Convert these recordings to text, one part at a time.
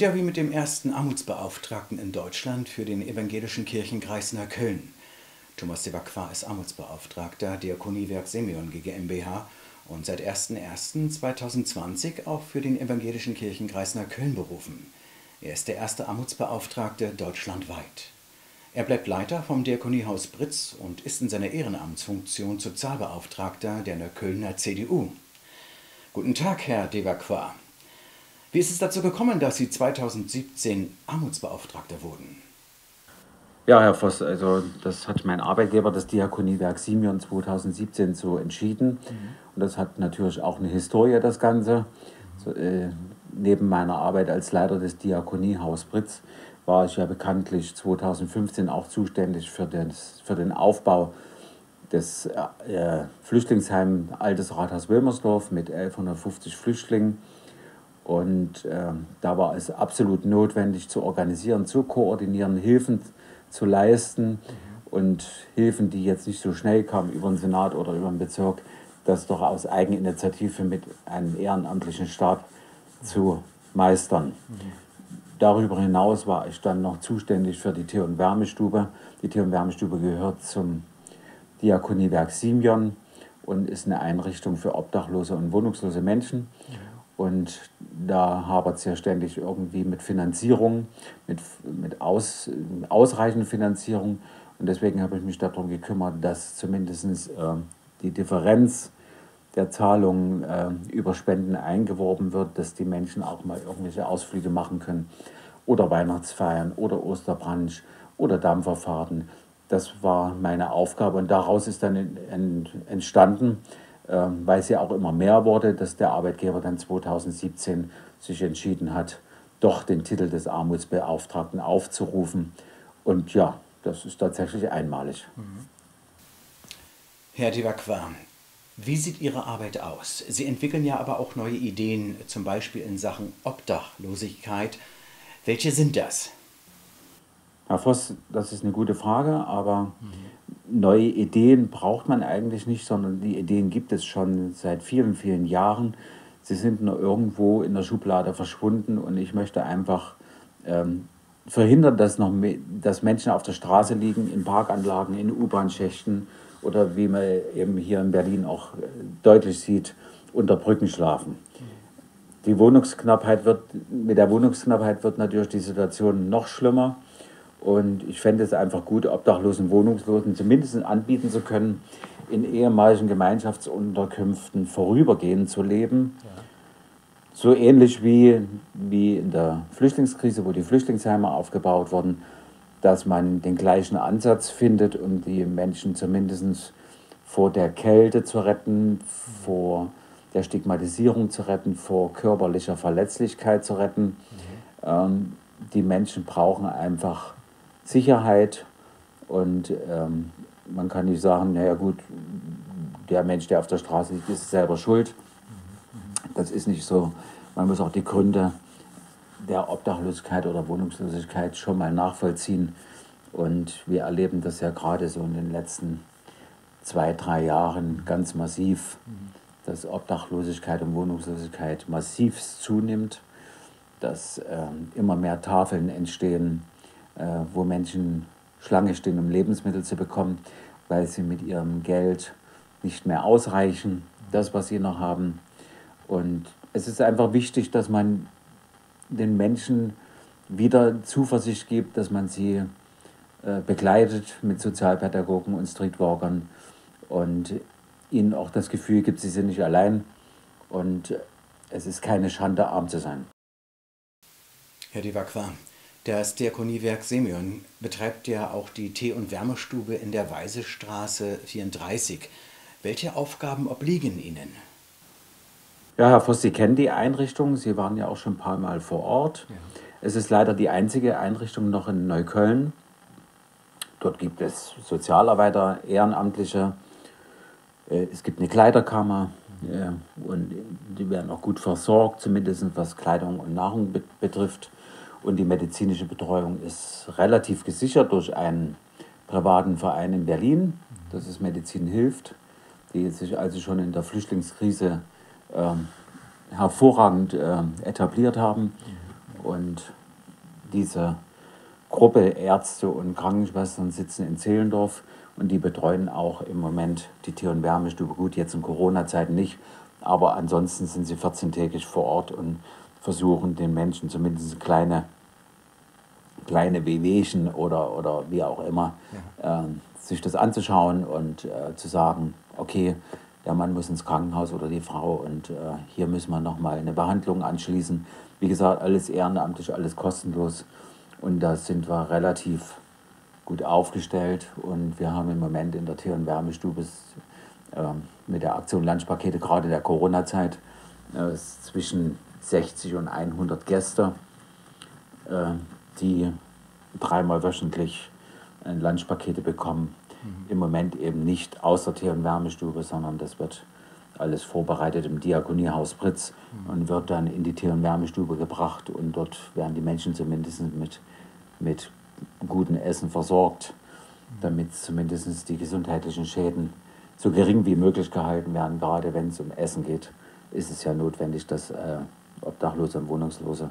Interview mit dem ersten Armutsbeauftragten in Deutschland für den Evangelischen Kirchenkreis Neukölln. Thomas de Vacqua ist Armutsbeauftragter Diakoniewerk Simeon GmbH und seit 01.01.2020 auch für den Evangelischen Kirchenkreis Neukölln berufen. Er ist der erste Armutsbeauftragte deutschlandweit. Er bleibt Leiter vom Diakoniehaus Britz und ist in seiner Ehrenamtsfunktion Sozialbeauftragter der Neuköllner CDU. Guten Tag, Herr de Vacqua. Wie ist es dazu gekommen, dass Sie 2017 Armutsbeauftragter wurden? Ja, Herr Voss, also das hat mein Arbeitgeber, das Diakoniewerk Simeon 2017 so entschieden. Mhm. Und das hat natürlich auch eine Historie, das Ganze. So, äh, neben meiner Arbeit als Leiter des Diakoniehaus Britz war ich ja bekanntlich 2015 auch zuständig für, das, für den Aufbau des äh, Flüchtlingsheims Altes Rathaus Wilmersdorf mit 1150 Flüchtlingen und äh, da war es absolut notwendig zu organisieren, zu koordinieren, Hilfen zu leisten und Hilfen, die jetzt nicht so schnell kamen über den Senat oder über den Bezirk, das doch aus Eigeninitiative mit einem ehrenamtlichen Stab zu meistern. Darüber hinaus war ich dann noch zuständig für die Tee- und Wärmestube. Die Tee- und Wärmestube gehört zum Diakoniewerk Simeon und ist eine Einrichtung für obdachlose und wohnungslose Menschen. Und da hapert es ja ständig irgendwie mit Finanzierung, mit, mit aus, ausreichender Finanzierung. Und deswegen habe ich mich darum gekümmert, dass zumindest äh, die Differenz der Zahlungen äh, über Spenden eingeworben wird, dass die Menschen auch mal irgendwelche Ausflüge machen können oder Weihnachtsfeiern oder Osterbrunch oder Dampferfahrten. Das war meine Aufgabe und daraus ist dann entstanden, weil es ja auch immer mehr wurde, dass der Arbeitgeber dann 2017 sich entschieden hat, doch den Titel des Armutsbeauftragten aufzurufen. Und ja, das ist tatsächlich einmalig. Mhm. Herr Divakwa, wie sieht Ihre Arbeit aus? Sie entwickeln ja aber auch neue Ideen, zum Beispiel in Sachen Obdachlosigkeit. Welche sind das? Herr Voss, das ist eine gute Frage, aber mhm neue Ideen braucht man eigentlich nicht, sondern die Ideen gibt es schon seit vielen, vielen Jahren. Sie sind nur irgendwo in der Schublade verschwunden und ich möchte einfach ähm, verhindern, dass, noch dass Menschen auf der Straße liegen, in Parkanlagen, in U-Bahn-Schächten oder wie man eben hier in Berlin auch äh, deutlich sieht, unter Brücken schlafen. Die Wohnungsknappheit wird, mit der Wohnungsknappheit wird natürlich die Situation noch schlimmer. Und ich fände es einfach gut, Obdachlosen, Wohnungslosen zumindest anbieten zu können, in ehemaligen Gemeinschaftsunterkünften vorübergehend zu leben. Ja. So ähnlich wie, wie in der Flüchtlingskrise, wo die Flüchtlingsheime aufgebaut wurden, dass man den gleichen Ansatz findet, um die Menschen zumindest vor der Kälte zu retten, vor der Stigmatisierung zu retten, vor körperlicher Verletzlichkeit zu retten. Mhm. Ähm, die Menschen brauchen einfach Sicherheit und ähm, man kann nicht sagen, naja gut, der Mensch, der auf der Straße liegt, ist selber schuld. Das ist nicht so. Man muss auch die Gründe der Obdachlosigkeit oder Wohnungslosigkeit schon mal nachvollziehen. Und wir erleben das ja gerade so in den letzten zwei, drei Jahren ganz massiv, dass Obdachlosigkeit und Wohnungslosigkeit massiv zunimmt, dass ähm, immer mehr Tafeln entstehen, äh, wo Menschen Schlange stehen, um Lebensmittel zu bekommen, weil sie mit ihrem Geld nicht mehr ausreichen, das, was sie noch haben. Und es ist einfach wichtig, dass man den Menschen wieder Zuversicht gibt, dass man sie äh, begleitet mit Sozialpädagogen und Streetwalkern und ihnen auch das Gefühl gibt, sie sind nicht allein und es ist keine Schande, arm zu sein. Herr Divakwa, das Diakoniewerk Semyon betreibt ja auch die Tee- und Wärmestube in der Weisestraße 34. Welche Aufgaben obliegen Ihnen? Ja, Herr Voss, Sie kennen die Einrichtung. Sie waren ja auch schon ein paar Mal vor Ort. Ja. Es ist leider die einzige Einrichtung noch in Neukölln. Dort gibt es Sozialarbeiter, Ehrenamtliche. Äh, es gibt eine Kleiderkammer und die werden auch gut versorgt, zumindest was Kleidung und Nahrung betrifft. Und die medizinische Betreuung ist relativ gesichert durch einen privaten Verein in Berlin, das ist Medizin hilft. die sich also schon in der Flüchtlingskrise ähm, hervorragend äh, etabliert haben. Und diese Gruppe Ärzte und Krankenschwestern sitzen in Zehlendorf und die betreuen auch im Moment die Tier- und Wärmestube. Gut, jetzt in Corona-Zeiten nicht, aber ansonsten sind sie 14-tägig vor Ort und versuchen den Menschen zumindest kleine, kleine Wehwehchen oder, oder wie auch immer, ja. äh, sich das anzuschauen und äh, zu sagen, okay, der Mann muss ins Krankenhaus oder die Frau und äh, hier müssen wir nochmal eine Behandlung anschließen. Wie gesagt, alles ehrenamtlich, alles kostenlos und da sind wir relativ gut aufgestellt und wir haben im Moment in der Tier- und Wärmestube äh, mit der Aktion Lunchpakete, gerade in der Corona-Zeit, äh, zwischen 60 und 100 Gäste, äh, die dreimal wöchentlich Lunchpakete bekommen. Mhm. Im Moment eben nicht aus der Tier- und Wärmestube, sondern das wird alles vorbereitet im Diakoniehaus Pritz mhm. und wird dann in die Tier- und Wärmestube gebracht und dort werden die Menschen zumindest mit, mit gutem Essen versorgt, mhm. damit zumindest die gesundheitlichen Schäden so gering wie möglich gehalten werden. Gerade wenn es um Essen geht, ist es ja notwendig, dass äh, Obdachlose und Wohnungslose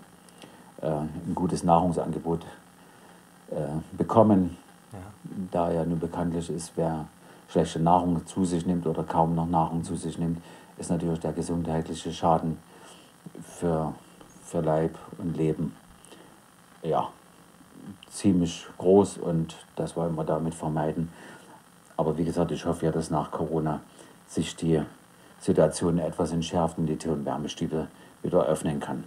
äh, ein gutes Nahrungsangebot äh, bekommen. Ja. Da ja nun bekanntlich ist, wer schlechte Nahrung zu sich nimmt oder kaum noch Nahrung zu sich nimmt, ist natürlich der gesundheitliche Schaden für, für Leib und Leben ja, ziemlich groß und das wollen wir damit vermeiden. Aber wie gesagt, ich hoffe ja, dass nach Corona sich die Situation etwas entschärft und die Tür- und Wärmestiefel wieder öffnen kann.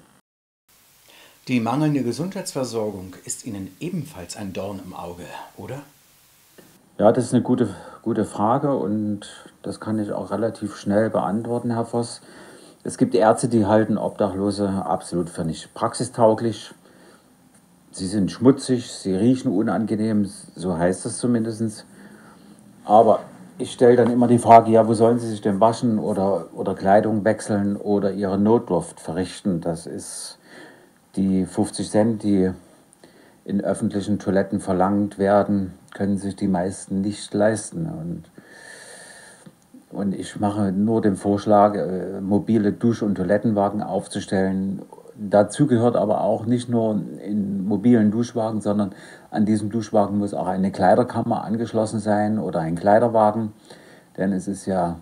Die mangelnde Gesundheitsversorgung ist Ihnen ebenfalls ein Dorn im Auge, oder? Ja, das ist eine gute, gute Frage und das kann ich auch relativ schnell beantworten, Herr Voss. Es gibt Ärzte, die halten Obdachlose absolut für nicht praxistauglich. Sie sind schmutzig, sie riechen unangenehm, so heißt es zumindest. Aber ich stelle dann immer die Frage, ja, wo sollen sie sich denn waschen oder, oder Kleidung wechseln oder ihre Notdurft verrichten? Das ist die 50 Cent, die in öffentlichen Toiletten verlangt werden, können sich die meisten nicht leisten. Und, und ich mache nur den Vorschlag, äh, mobile Dusch- und Toilettenwagen aufzustellen. Dazu gehört aber auch nicht nur in mobilen Duschwagen, sondern an diesem Duschwagen muss auch eine Kleiderkammer angeschlossen sein oder ein Kleiderwagen. Denn es ist ja,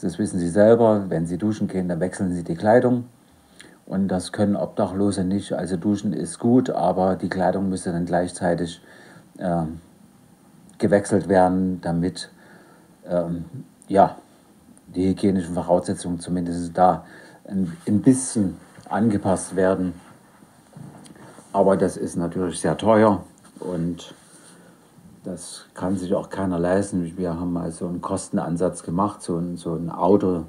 das wissen Sie selber, wenn Sie duschen gehen, dann wechseln Sie die Kleidung. Und das können Obdachlose nicht. Also duschen ist gut, aber die Kleidung müsste dann gleichzeitig äh, gewechselt werden, damit ähm, ja, die hygienischen Voraussetzungen zumindest da ein, ein bisschen angepasst werden. Aber das ist natürlich sehr teuer und das kann sich auch keiner leisten. Wir haben also einen Kostenansatz gemacht, so ein, so ein Auto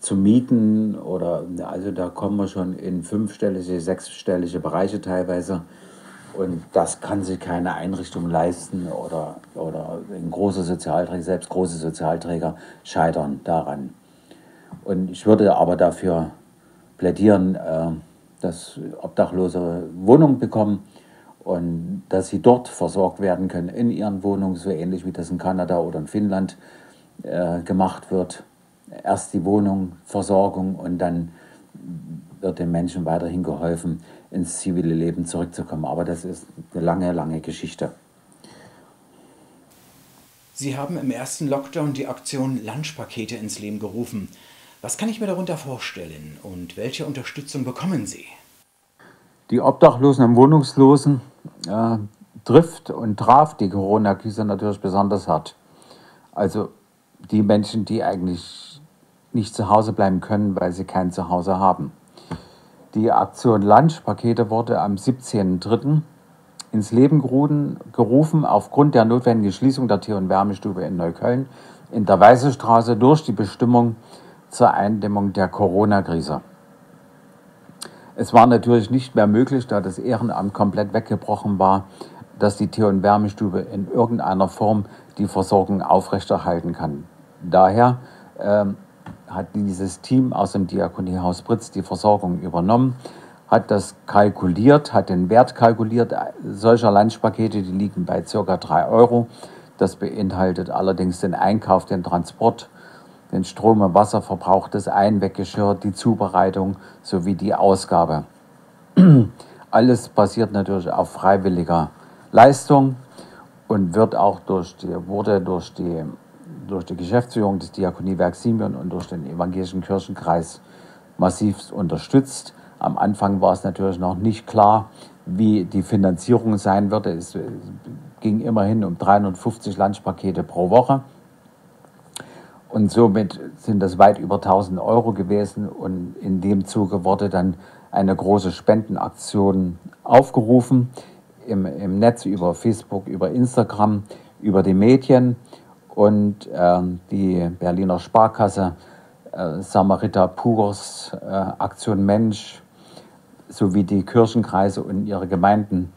zu mieten oder also da kommen wir schon in fünfstellige, sechsstellige Bereiche teilweise. Und das kann sich keine Einrichtung leisten oder, oder ein großer Sozialträger, selbst große Sozialträger scheitern daran. Und ich würde aber dafür plädieren, äh, dass Obdachlose Wohnungen bekommen und dass sie dort versorgt werden können in ihren Wohnungen, so ähnlich wie das in Kanada oder in Finnland äh, gemacht wird erst die Wohnung, Versorgung und dann wird den Menschen weiterhin geholfen, ins zivile Leben zurückzukommen. Aber das ist eine lange, lange Geschichte. Sie haben im ersten Lockdown die Aktion Lunchpakete ins Leben gerufen. Was kann ich mir darunter vorstellen und welche Unterstützung bekommen Sie? Die Obdachlosen und Wohnungslosen äh, trifft und traf die Corona-Krise natürlich besonders hart. Also die Menschen, die eigentlich nicht zu Hause bleiben können, weil sie kein Zuhause haben. Die Aktion Lunchpakete wurde am 17.03. ins Leben gerufen aufgrund der notwendigen Schließung der Tier- und Wärmestube in Neukölln in der Weißestraße durch die Bestimmung zur Eindämmung der Corona-Krise. Es war natürlich nicht mehr möglich, da das Ehrenamt komplett weggebrochen war, dass die Tier- und Wärmestube in irgendeiner Form die Versorgung aufrechterhalten kann. Daher ähm, hat dieses Team aus dem Diakoniehaus Britz die Versorgung übernommen, hat das kalkuliert, hat den Wert kalkuliert solcher Lunchpakete, die liegen bei ca. 3 Euro. Das beinhaltet allerdings den Einkauf, den Transport den Strom- und Wasserverbrauch, das Einweggeschirr, die Zubereitung sowie die Ausgabe. Alles basiert natürlich auf freiwilliger Leistung und wird auch durch die, wurde durch die, durch die Geschäftsführung des Diakoniewerks Simeon und durch den evangelischen Kirchenkreis massiv unterstützt. Am Anfang war es natürlich noch nicht klar, wie die Finanzierung sein würde. Es ging immerhin um 350 Lunchpakete pro Woche. Und somit sind das weit über 1000 Euro gewesen. Und in dem Zuge wurde dann eine große Spendenaktion aufgerufen im, im Netz über Facebook, über Instagram, über die Medien. Und äh, die Berliner Sparkasse, äh, Samariter Purs, äh, Aktion Mensch sowie die Kirchenkreise und ihre Gemeinden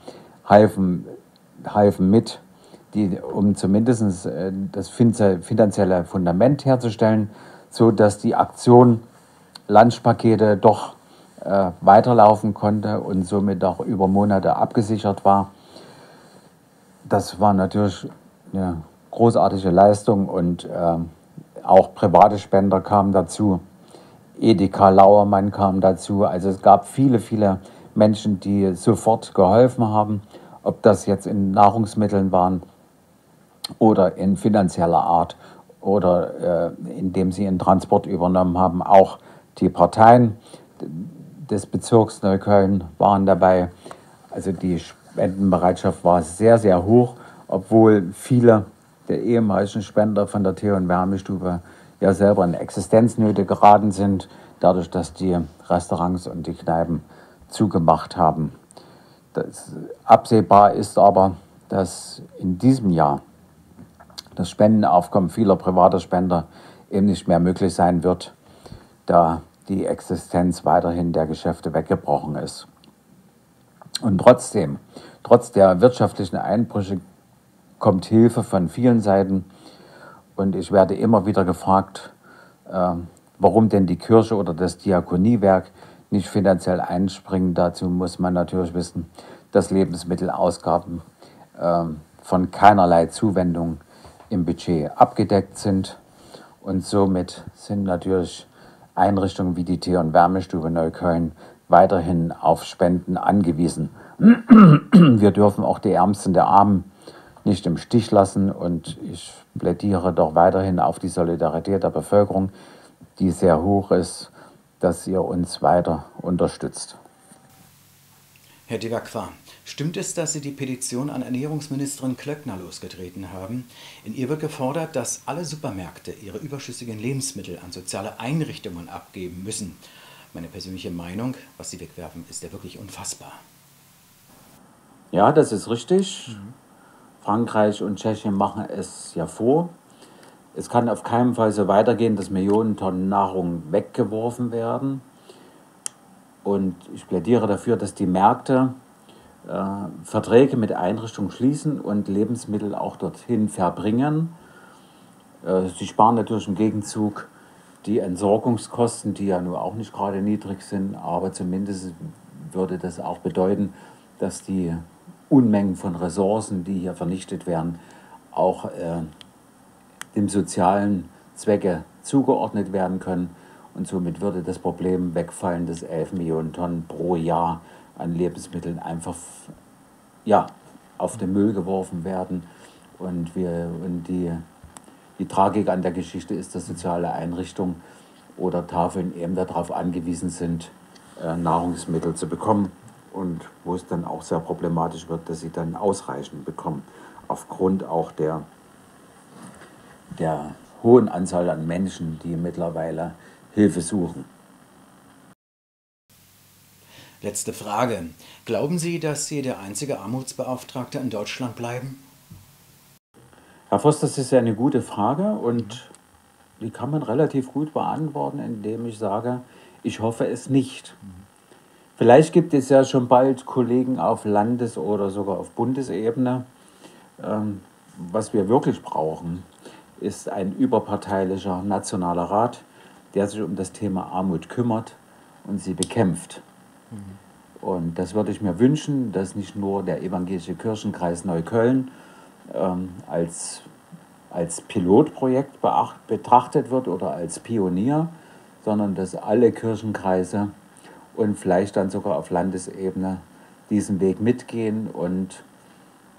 halfen, halfen mit die, um zumindest äh, das finanzielle Fundament herzustellen, so dass die Aktion Lunchpakete doch äh, weiterlaufen konnte und somit auch über Monate abgesichert war. Das war natürlich eine großartige Leistung und äh, auch private Spender kamen dazu. Edeka Lauermann kam dazu. Also es gab viele, viele Menschen, die sofort geholfen haben, ob das jetzt in Nahrungsmitteln waren oder in finanzieller Art oder äh, indem sie einen Transport übernommen haben. Auch die Parteien des Bezirks Neukölln waren dabei. Also die Spendenbereitschaft war sehr, sehr hoch, obwohl viele der ehemaligen Spender von der Theo- und Wärmestube ja selber in Existenznöte geraten sind, dadurch, dass die Restaurants und die Kneipen zugemacht haben. Das absehbar ist aber, dass in diesem Jahr das Spendenaufkommen vieler privater Spender eben nicht mehr möglich sein wird, da die Existenz weiterhin der Geschäfte weggebrochen ist. Und trotzdem, trotz der wirtschaftlichen Einbrüche kommt Hilfe von vielen Seiten. Und ich werde immer wieder gefragt, äh, warum denn die Kirche oder das Diakoniewerk nicht finanziell einspringen. Dazu muss man natürlich wissen, dass Lebensmittelausgaben äh, von keinerlei Zuwendung im Budget abgedeckt sind. Und somit sind natürlich Einrichtungen wie die Tee- und Wärmestube Neukölln weiterhin auf Spenden angewiesen. Wir dürfen auch die Ärmsten der Armen nicht im Stich lassen und ich plädiere doch weiterhin auf die Solidarität der Bevölkerung, die sehr hoch ist, dass ihr uns weiter unterstützt. Herr Devacqua, stimmt es, dass Sie die Petition an Ernährungsministerin Klöckner losgetreten haben? In ihr wird gefordert, dass alle Supermärkte ihre überschüssigen Lebensmittel an soziale Einrichtungen abgeben müssen. Meine persönliche Meinung, was sie wegwerfen, ist ja wirklich unfassbar. Ja, das ist richtig. Mhm. Frankreich und Tschechien machen es ja vor. Es kann auf keinen Fall so weitergehen, dass Millionen Tonnen Nahrung weggeworfen werden. Und ich plädiere dafür, dass die Märkte äh, Verträge mit Einrichtungen schließen und Lebensmittel auch dorthin verbringen. Äh, sie sparen natürlich im Gegenzug die Entsorgungskosten, die ja nur auch nicht gerade niedrig sind, aber zumindest würde das auch bedeuten, dass die Unmengen von Ressourcen, die hier vernichtet werden, auch äh, dem sozialen Zwecke zugeordnet werden können und somit würde das Problem wegfallen, dass 11 Millionen Tonnen pro Jahr an Lebensmitteln einfach ja, auf den Müll geworfen werden. Und, wir, und die, die Tragik an der Geschichte ist, dass soziale Einrichtungen oder Tafeln eben darauf angewiesen sind, äh, Nahrungsmittel zu bekommen. Und wo es dann auch sehr problematisch wird, dass sie dann ausreichend bekommen, aufgrund auch der, der hohen Anzahl an Menschen, die mittlerweile Hilfe suchen. Letzte Frage. Glauben Sie, dass Sie der einzige Armutsbeauftragte in Deutschland bleiben? Herr Voss, das ist eine gute Frage und die kann man relativ gut beantworten, indem ich sage, ich hoffe es nicht. Vielleicht gibt es ja schon bald Kollegen auf Landes- oder sogar auf Bundesebene. Ähm, was wir wirklich brauchen, ist ein überparteilicher nationaler Rat, der sich um das Thema Armut kümmert und sie bekämpft. Und das würde ich mir wünschen, dass nicht nur der evangelische Kirchenkreis Neukölln ähm, als als Pilotprojekt betrachtet wird oder als Pionier, sondern dass alle Kirchenkreise und vielleicht dann sogar auf Landesebene diesen Weg mitgehen und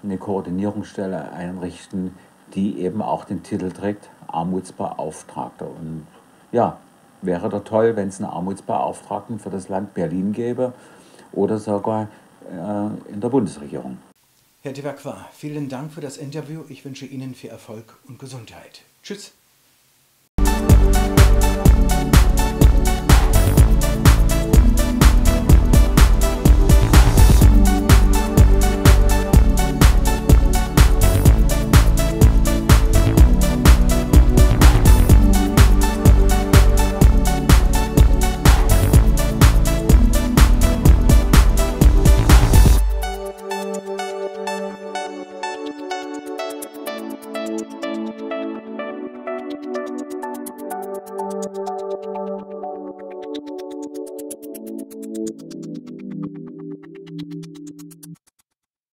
eine Koordinierungsstelle einrichten, die eben auch den Titel trägt, Armutsbeauftragter. Und ja, wäre doch toll, wenn es einen Armutsbeauftragten für das Land Berlin gäbe oder sogar äh, in der Bundesregierung. Herr de Vacqua, vielen Dank für das Interview. Ich wünsche Ihnen viel Erfolg und Gesundheit. Tschüss.